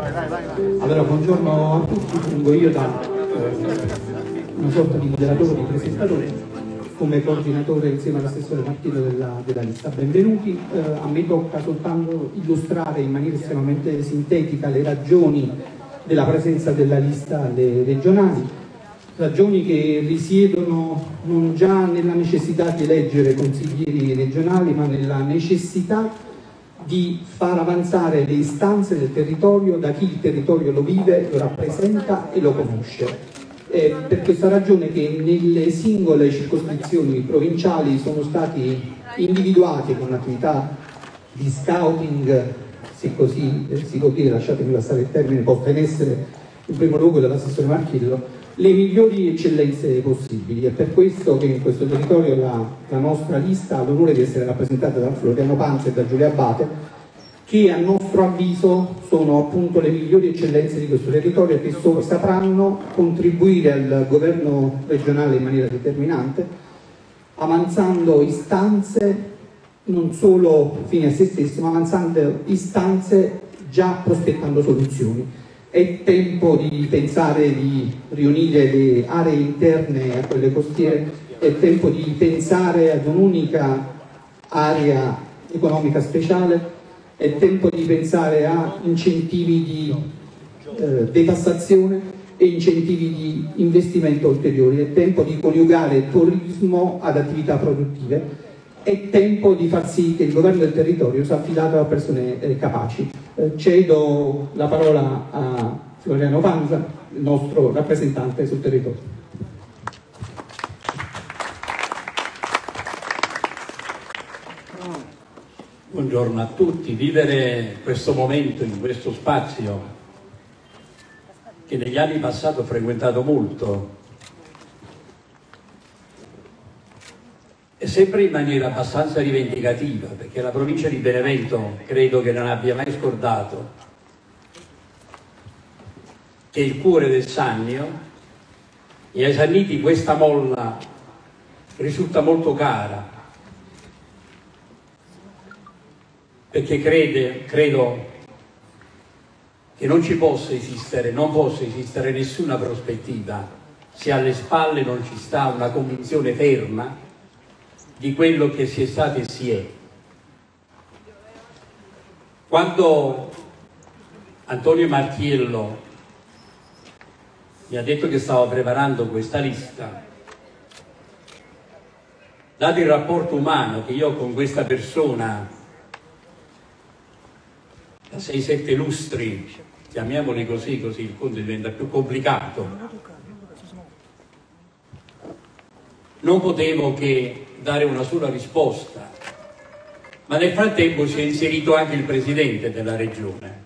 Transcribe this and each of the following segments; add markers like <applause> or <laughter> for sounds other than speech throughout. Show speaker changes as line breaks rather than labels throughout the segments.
Allora, buongiorno a tutti, vengo io da eh, una sorta di moderatore, di presentatore, come coordinatore insieme all'assessore Martino della, della lista. Benvenuti, eh, a me tocca soltanto illustrare in maniera estremamente sintetica le ragioni della presenza della lista alle regionali, ragioni che risiedono non già nella necessità di eleggere consiglieri regionali, ma nella necessità di far avanzare le istanze del territorio da chi il territorio lo vive, lo rappresenta e lo conosce. È per questa ragione che nelle singole circoscrizioni provinciali sono stati individuati con attività di scouting, se così eh, si può dire, lasciatemi passare il termine, posta in essere in primo luogo dall'assessore Marchillo, le migliori eccellenze possibili. È per questo che in questo territorio la, la nostra lista ha l'onore di essere rappresentata da Floriano Panza e da Giulia Abate, che a nostro avviso sono appunto le migliori eccellenze di questo territorio che so, sapranno contribuire al governo regionale in maniera determinante, avanzando istanze non solo fine a se stesse, ma avanzando istanze già prospettando soluzioni. È tempo di pensare di riunire le aree interne a quelle costiere, è tempo di pensare ad un'unica area economica speciale, è tempo di pensare a incentivi di eh, detassazione e incentivi di investimento ulteriori, è tempo di coniugare turismo ad attività produttive è tempo di far sì che il governo del territorio sia affidato a persone eh, capaci. Eh, cedo la parola a Floriano Panza, il nostro rappresentante sul territorio.
Buongiorno a tutti, vivere questo momento in questo spazio che negli anni passati ho frequentato molto sempre in maniera abbastanza rivendicativa, perché la provincia di Benevento credo che non abbia mai scordato che il cuore del Sannio e ai Sanniti questa molla risulta molto cara, perché crede, credo che non ci possa esistere, non possa esistere nessuna prospettiva. Se alle spalle non ci sta una convinzione ferma di quello che si è stato e si è. Quando Antonio Marchiello mi ha detto che stava preparando questa lista, dato il rapporto umano che io ho con questa persona da 6-7 lustri, chiamiamoli così, così il conto diventa più complicato, non potevo che dare una sola risposta, ma nel frattempo si è inserito anche il Presidente della Regione,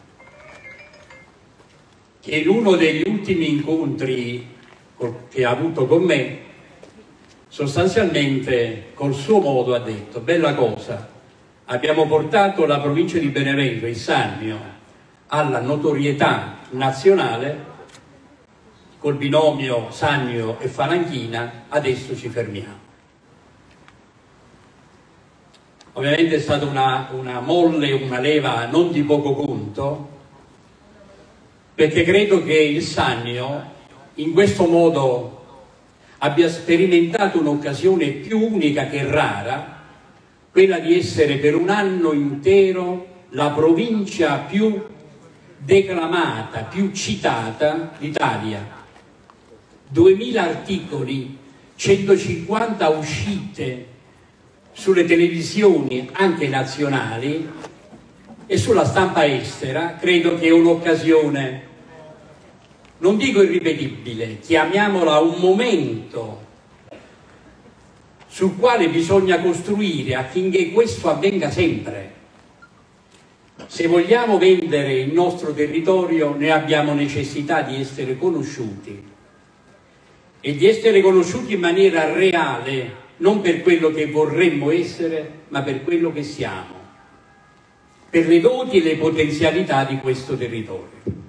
che in uno degli ultimi incontri che ha avuto con me, sostanzialmente col suo modo ha detto, bella cosa, abbiamo portato la provincia di Benevento, il Sannio, alla notorietà nazionale, col binomio Sannio e Falanchina, adesso ci fermiamo. Ovviamente è stata una, una molle, una leva non di poco conto, perché credo che il Sannio in questo modo abbia sperimentato un'occasione più unica che rara, quella di essere per un anno intero la provincia più declamata, più citata d'Italia. 2000 articoli, 150 uscite, sulle televisioni anche nazionali e sulla stampa estera, credo che è un'occasione, non dico irripetibile, chiamiamola un momento sul quale bisogna costruire affinché questo avvenga sempre. Se vogliamo vendere il nostro territorio ne abbiamo necessità di essere conosciuti e di essere conosciuti in maniera reale non per quello che vorremmo essere, ma per quello che siamo, per le doti e le potenzialità di questo territorio.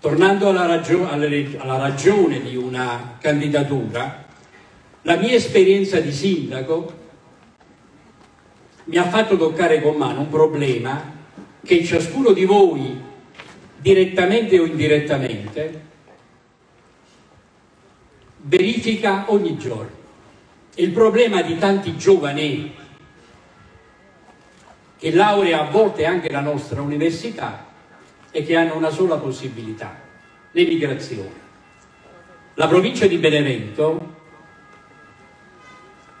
Tornando alla, ragio alla ragione di una candidatura, la mia esperienza di sindaco mi ha fatto toccare con mano un problema che ciascuno di voi, direttamente o indirettamente, verifica ogni giorno. Il problema di tanti giovani che laurea a volte anche la nostra università e che hanno una sola possibilità, l'emigrazione. La provincia di Benevento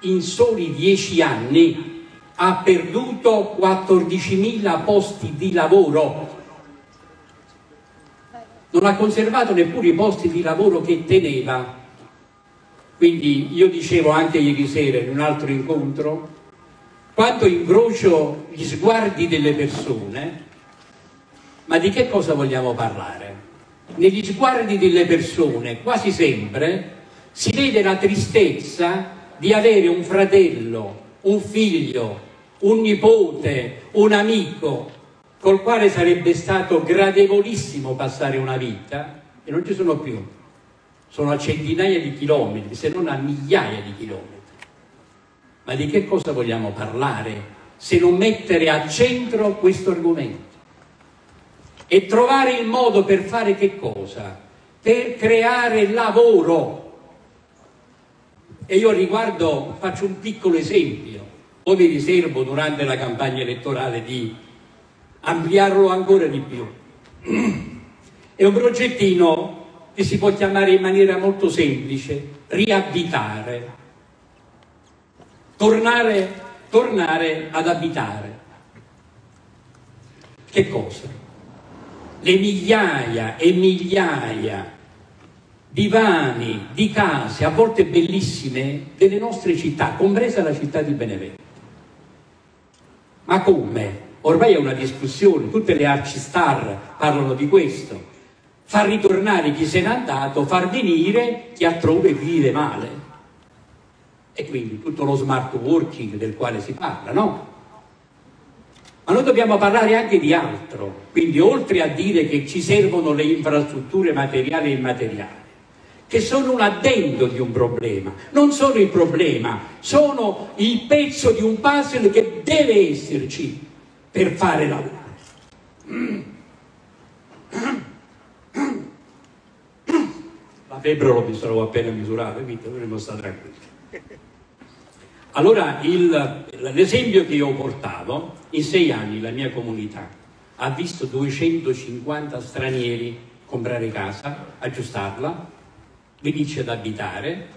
in soli dieci anni ha perduto 14.000 posti di lavoro. Non ha conservato neppure i posti di lavoro che teneva. Quindi io dicevo anche ieri sera in un altro incontro, quando incrocio gli sguardi delle persone, ma di che cosa vogliamo parlare? Negli sguardi delle persone quasi sempre si vede la tristezza di avere un fratello, un figlio, un nipote, un amico col quale sarebbe stato gradevolissimo passare una vita e non ci sono più. Sono a centinaia di chilometri, se non a migliaia di chilometri. Ma di che cosa vogliamo parlare se non mettere al centro questo argomento? E trovare il modo per fare che cosa? Per creare lavoro. E io riguardo faccio un piccolo esempio, poi mi riservo durante la campagna elettorale di ampliarlo ancora di più. <clears throat> È un progettino che si può chiamare in maniera molto semplice riabitare tornare, tornare ad abitare. Che cosa? Le migliaia e migliaia di vani, di case, a volte bellissime, delle nostre città, compresa la città di Benevento. Ma come? Ormai è una discussione, tutte le arcistar parlano di questo. Far ritornare chi se n'è andato, far venire chi altrove vive male e quindi tutto lo smart working del quale si parla, no? Ma noi dobbiamo parlare anche di altro, quindi oltre a dire che ci servono le infrastrutture materiali e immateriali, che sono un addendo di un problema, non sono il problema, sono il pezzo di un puzzle che deve esserci per fare lavoro. La febbre l'ho, l'ho appena misurata, quindi dovremmo stare tranquilli. Allora l'esempio che io portavo, in sei anni la mia comunità ha visto 250 stranieri comprare casa, aggiustarla, venirci ad abitare,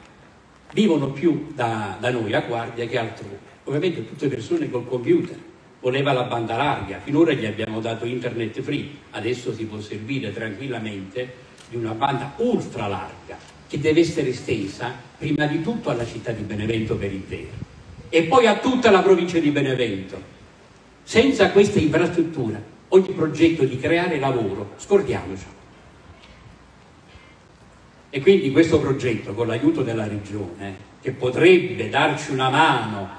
vivono più da, da noi a Guardia che altrove. Ovviamente tutte persone col computer, voleva la banda larga, finora gli abbiamo dato internet free, adesso si può servire tranquillamente di una banda ultra larga che deve essere estesa prima di tutto alla città di Benevento per intero e poi a tutta la provincia di Benevento. Senza questa infrastruttura, ogni progetto di creare lavoro, scordiamoci. E quindi questo progetto, con l'aiuto della Regione, che potrebbe darci una mano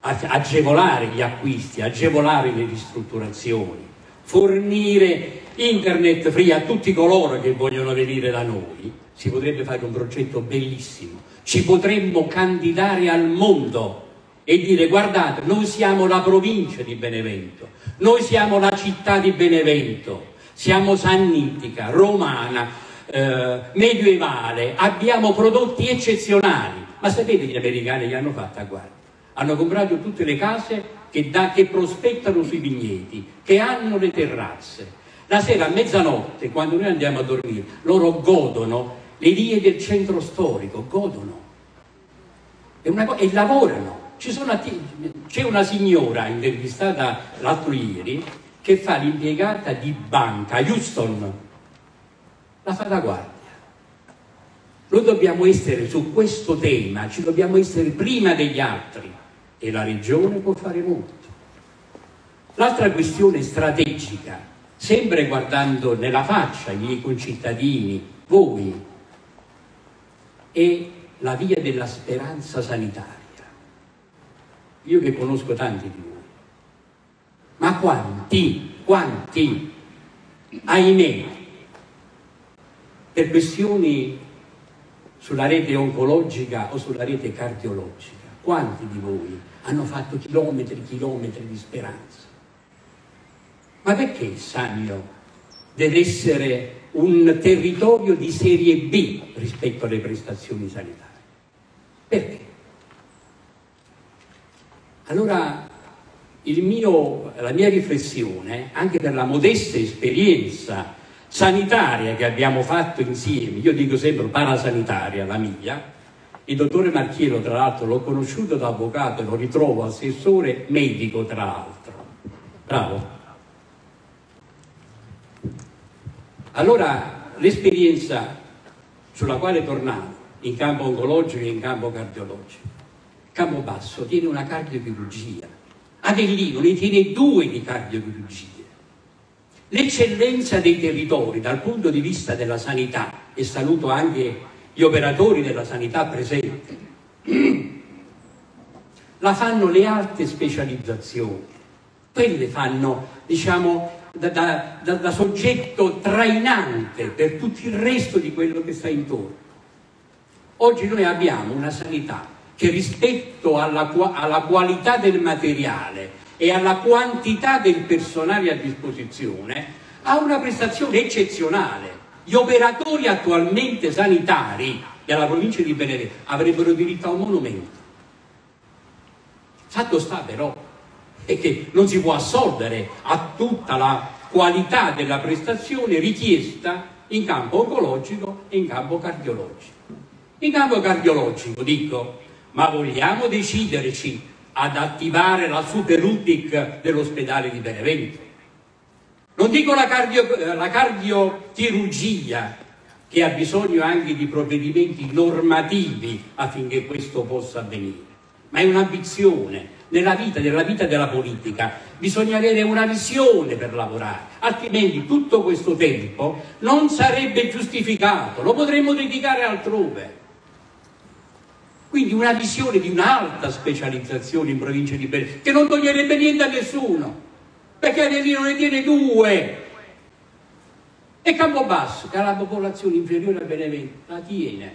agevolare gli acquisti, agevolare le ristrutturazioni, fornire internet free a tutti coloro che vogliono venire da noi, si potrebbe fare un progetto bellissimo ci potremmo candidare al mondo e dire guardate, noi siamo la provincia di Benevento, noi siamo la città di Benevento, siamo sannitica, romana, eh, medievale, abbiamo prodotti eccezionali. Ma sapete gli americani che hanno fatto a guardia? Hanno comprato tutte le case che, da, che prospettano sui vigneti, che hanno le terrazze. La sera a mezzanotte, quando noi andiamo a dormire, loro godono le vie del centro storico, godono una, e lavorano. c'è una signora intervistata l'altro ieri che fa l'impiegata di banca Houston, la fa da guardia. Noi dobbiamo essere su questo tema, ci dobbiamo essere prima degli altri e la regione può fare molto. L'altra questione strategica, sempre guardando nella faccia i miei concittadini, voi, è la via della speranza sanitaria. Io che conosco tanti di voi, ma quanti, quanti, ahimè, per questioni sulla rete oncologica o sulla rete cardiologica, quanti di voi hanno fatto chilometri e chilometri di speranza? Ma perché il Sannio deve essere un territorio di serie B rispetto alle prestazioni sanitarie? Perché? Allora mio, la mia riflessione, anche per la modesta esperienza sanitaria che abbiamo fatto insieme, io dico sempre parasanitaria la mia, il dottore Marchielo tra l'altro l'ho conosciuto da avvocato e lo ritrovo assessore medico tra l'altro. Bravo. Allora l'esperienza sulla quale tornavo in campo oncologico e in campo cardiologico, campo basso tiene una cardiochirurgia, Avellino ne tiene due di cardiochirurgia. L'eccellenza dei territori dal punto di vista della sanità, e saluto anche gli operatori della sanità presenti, <clears throat> la fanno le alte specializzazioni, quelle fanno, diciamo, da, da, da, da soggetto trainante per tutto il resto di quello che sta intorno. Oggi noi abbiamo una sanità che rispetto alla, alla qualità del materiale e alla quantità del personale a disposizione ha una prestazione eccezionale. Gli operatori attualmente sanitari della provincia di Benevento avrebbero diritto a un monumento. Fatto sta però è che non si può assolvere a tutta la qualità della prestazione richiesta in campo oncologico e in campo cardiologico. In campo cardiologico dico, ma vogliamo deciderci ad attivare la super UTIC dell'ospedale di Benevento? Non dico la, cardio, la cardiochirurgia, che ha bisogno anche di provvedimenti normativi affinché questo possa avvenire, ma è un'ambizione, nella vita, nella vita della politica bisogna avere una visione per lavorare, altrimenti tutto questo tempo non sarebbe giustificato, lo potremmo dedicare altrove. Quindi una visione di un'alta specializzazione in provincia di Benevento, che non toglierebbe niente a nessuno, perché Adelino ne tiene due. E Campobasso, che ha la popolazione inferiore a Benevento, la tiene.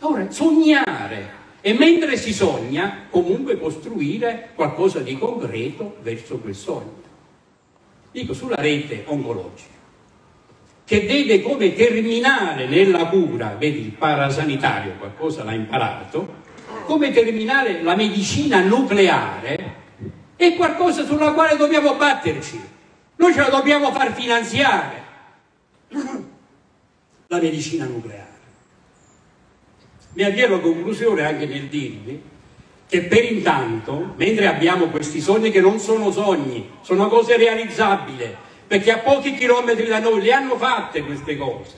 Ora, sognare e mentre si sogna comunque costruire qualcosa di concreto verso quel sogno. Dico sulla rete oncologica, che vede come terminale nella cura, vedi il parasanitario qualcosa l'ha imparato, come terminale la medicina nucleare è qualcosa sulla quale dobbiamo batterci. Noi ce la dobbiamo far finanziare. <coughs> La medicina nucleare. Mi avvio alla conclusione anche nel dirvi che per intanto, mentre abbiamo questi sogni che non sono sogni, sono cose realizzabili, perché a pochi chilometri da noi le hanno fatte queste cose,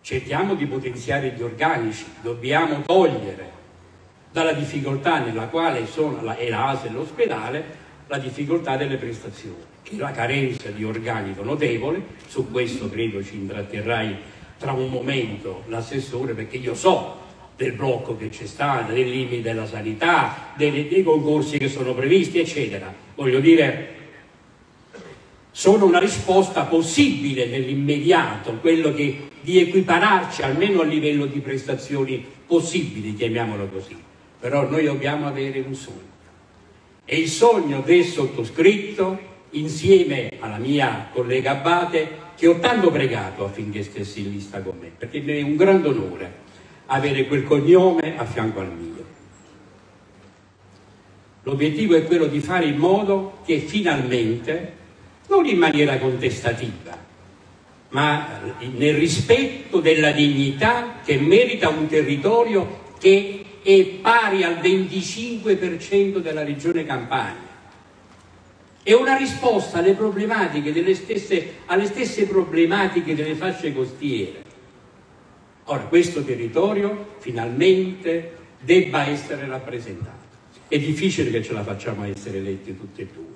cerchiamo di potenziare gli organici, dobbiamo togliere dalla difficoltà nella quale sono la, è la ASE e l'ospedale la difficoltà delle prestazioni, che la carenza di organico notevole, su questo credo ci intratterrai tra un momento l'assessore perché io so del blocco che c'è stato, dei limiti della sanità, dei, dei concorsi che sono previsti, eccetera. Voglio dire, sono una risposta possibile nell'immediato, quello che, di equipararci almeno a livello di prestazioni possibili, chiamiamolo così. Però noi dobbiamo avere un sogno. E il sogno del sottoscritto, insieme alla mia collega Abate, che ho tanto pregato affinché stessi in lista con me, perché mi è un grande onore avere quel cognome a fianco al mio. L'obiettivo è quello di fare in modo che finalmente, non in maniera contestativa, ma nel rispetto della dignità che merita un territorio che è pari al 25% della regione Campania, è una risposta alle problematiche delle stesse, alle stesse problematiche delle fasce costiere. Ora, questo territorio finalmente debba essere rappresentato. È difficile che ce la facciamo a essere eletti tutti e due.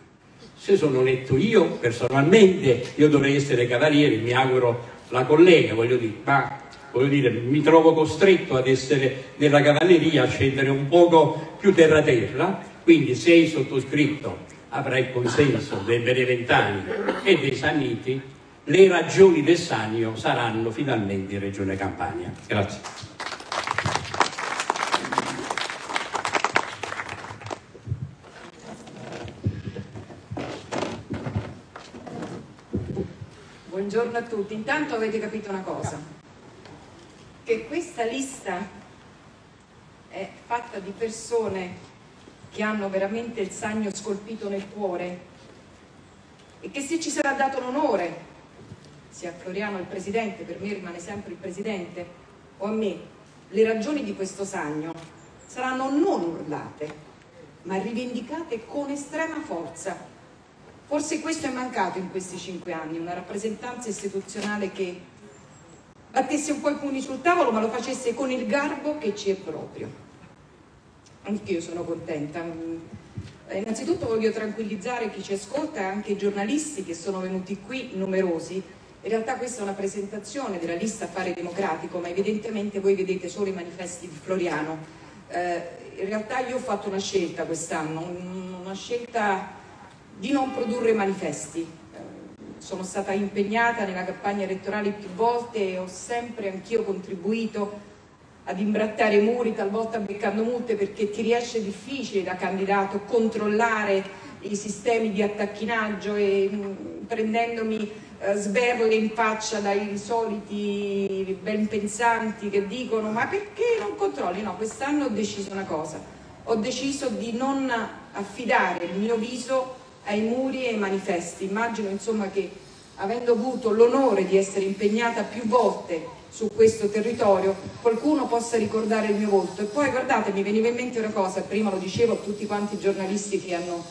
Se sono eletto io, personalmente, io dovrei essere cavaliere, mi auguro la collega, voglio dire, ma voglio dire, mi trovo costretto ad essere nella cavalleria, a scendere un poco più terra-terra, quindi se hai sottoscritto avrà il consenso dei beneventani e dei sanniti, le ragioni del Sannio saranno finalmente in Regione Campania. Grazie.
Buongiorno a tutti. Intanto avete capito una cosa, che questa lista è fatta di persone che hanno veramente il sagno scolpito nel cuore e che se ci sarà dato l'onore, sia a Floriano il presidente, per me rimane sempre il presidente, o a me, le ragioni di questo sagno saranno non urlate, ma rivendicate con estrema forza Forse questo è mancato in questi cinque anni, una rappresentanza istituzionale che battesse un po' i pugni sul tavolo ma lo facesse con il garbo che ci è proprio. Anch'io sono contenta. Eh, innanzitutto voglio tranquillizzare chi ci ascolta e anche i giornalisti che sono venuti qui numerosi. In realtà questa è una presentazione della lista Fare Democratico, ma evidentemente voi vedete solo i manifesti di Floriano. Eh, in realtà io ho fatto una scelta quest'anno, una scelta di non produrre manifesti. Eh, sono stata impegnata nella campagna elettorale più volte e ho sempre anch'io contribuito ad imbrattare muri, talvolta beccando multe perché ti riesce difficile da candidato controllare i sistemi di attacchinaggio e mh, prendendomi eh, sberle in faccia dai soliti ben pensanti che dicono ma perché non controlli? No, quest'anno ho deciso una cosa, ho deciso di non affidare il mio viso ai muri e ai manifesti. Immagino insomma che avendo avuto l'onore di essere impegnata più volte su questo territorio, qualcuno possa ricordare il mio volto. E poi guardate, mi veniva in mente una cosa, prima lo dicevo a tutti quanti i giornalisti che hanno,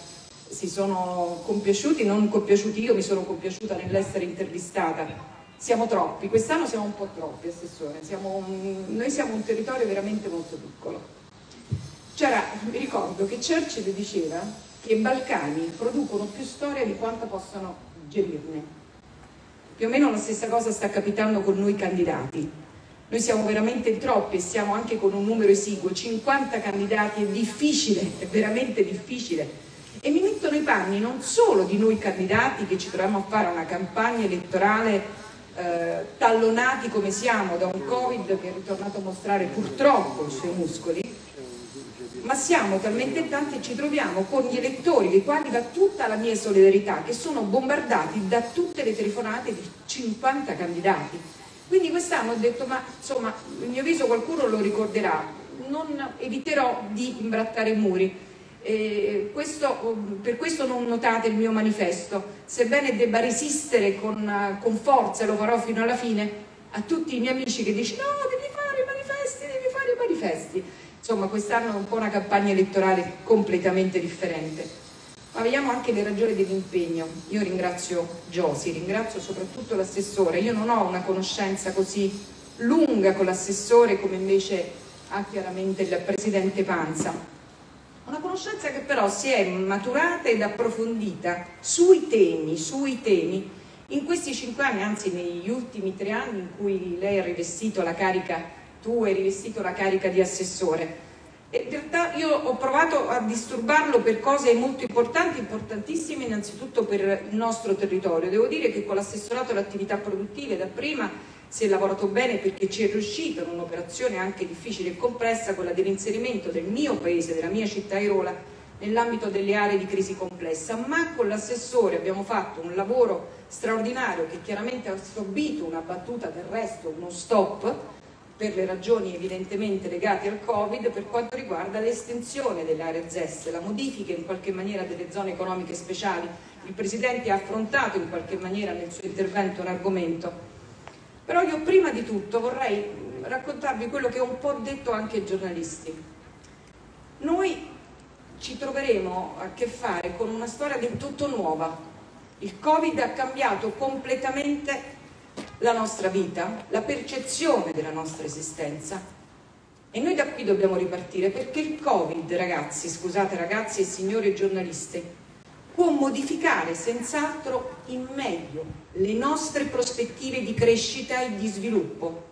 si sono compiaciuti, non compiaciuti io, mi sono compiaciuta nell'essere intervistata. Siamo troppi, quest'anno siamo un po' troppi, Assessore, siamo un, noi siamo un territorio veramente molto piccolo. C'era, mi ricordo che Churchill diceva che i Balcani producono più storia di quanto possano gerirne. Più o meno la stessa cosa sta capitando con noi candidati. Noi siamo veramente troppi e siamo anche con un numero esiguo, 50 candidati è difficile, è veramente difficile. E mi mettono i panni non solo di noi candidati che ci troviamo a fare una campagna elettorale eh, tallonati come siamo da un Covid che è ritornato a mostrare purtroppo i suoi muscoli, ma siamo talmente tanti e ci troviamo con gli elettori, dei quali va tutta la mia solidarietà, che sono bombardati da tutte le telefonate di 50 candidati. Quindi quest'anno ho detto, ma insomma, il mio viso qualcuno lo ricorderà, non eviterò di imbrattare muri. Questo, per questo non notate il mio manifesto, sebbene debba resistere con, con forza, lo farò fino alla fine, a tutti i miei amici che dicono no, devi fare i manifesti, devi fare i manifesti Insomma, quest'anno è un po' una campagna elettorale completamente differente. Ma vediamo anche le ragioni dell'impegno. Io ringrazio Giosi, ringrazio soprattutto l'assessore. Io non ho una conoscenza così lunga con l'assessore come invece ha chiaramente il presidente Panza. Una conoscenza che però si è maturata ed approfondita sui temi, sui temi in questi cinque anni, anzi negli ultimi tre anni in cui lei ha rivestito la carica tu hai rivestito la carica di assessore. E in realtà io ho provato a disturbarlo per cose molto importanti, importantissime innanzitutto per il nostro territorio. Devo dire che con l'assessorato alle attività produttive dapprima si è lavorato bene perché ci è riuscito in un'operazione anche difficile e complessa, quella dell'inserimento del mio paese, della mia città Irola, nell'ambito delle aree di crisi complessa, ma con l'assessore abbiamo fatto un lavoro straordinario che chiaramente ha subito una battuta del resto, uno stop, per le ragioni evidentemente legate al Covid per quanto riguarda l'estensione delle aree ZES, la modifica in qualche maniera delle zone economiche speciali. Il Presidente ha affrontato in qualche maniera nel suo intervento un argomento. Però io prima di tutto vorrei raccontarvi quello che ho un po' detto anche ai giornalisti. Noi ci troveremo a che fare con una storia del tutto nuova. Il Covid ha cambiato completamente la nostra vita, la percezione della nostra esistenza. E noi da qui dobbiamo ripartire perché il Covid, ragazzi, scusate ragazzi e signori giornalisti, può modificare senz'altro in meglio le nostre prospettive di crescita e di sviluppo.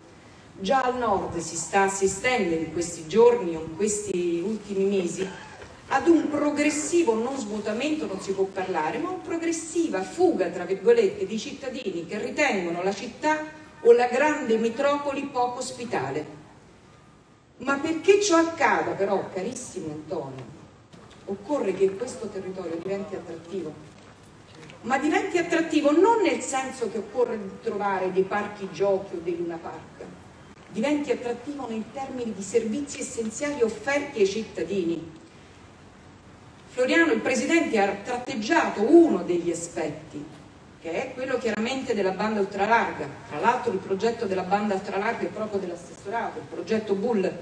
Già al nord si sta assistendo in questi giorni o in questi ultimi mesi ad un progressivo, non svuotamento non si può parlare, ma una progressiva fuga, tra virgolette, di cittadini che ritengono la città o la grande metropoli poco ospitale. Ma perché ciò accada però, carissimo Antonio, occorre che questo territorio diventi attrattivo, ma diventi attrattivo non nel senso che occorre trovare dei parchi giochi o dei Luna Park, diventi attrattivo nei termini di servizi essenziali offerti ai cittadini. Floriano, il Presidente, ha tratteggiato uno degli aspetti, che è quello chiaramente della banda ultralarga. Tra l'altro il progetto della banda ultralarga è proprio dell'assessorato, il progetto Bull,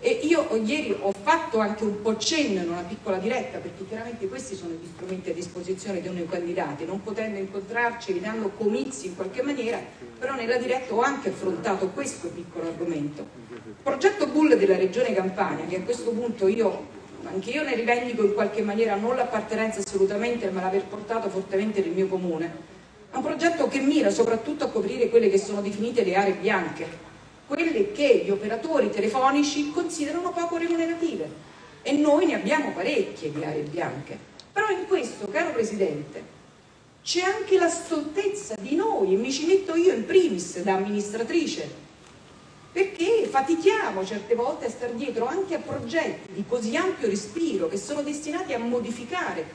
e io ieri ho fatto anche un po' cenno in una piccola diretta, perché chiaramente questi sono gli strumenti a disposizione di noi candidati, non potendo incontrarci, evitando comizi in qualche maniera, però nella diretta ho anche affrontato questo piccolo argomento. Il progetto Bull della Regione Campania, che a questo punto io, anche io ne rivendico in qualche maniera non l'appartenenza assolutamente, ma l'aver portato fortemente nel mio comune, è un progetto che mira soprattutto a coprire quelle che sono definite le aree bianche, quelle che gli operatori telefonici considerano poco remunerative e noi ne abbiamo parecchie di aree bianche. Però in questo, caro Presidente, c'è anche la stoltezza di noi e mi ci metto io in primis da amministratrice perché fatichiamo certe volte a star dietro anche a progetti di così ampio respiro che sono destinati a modificare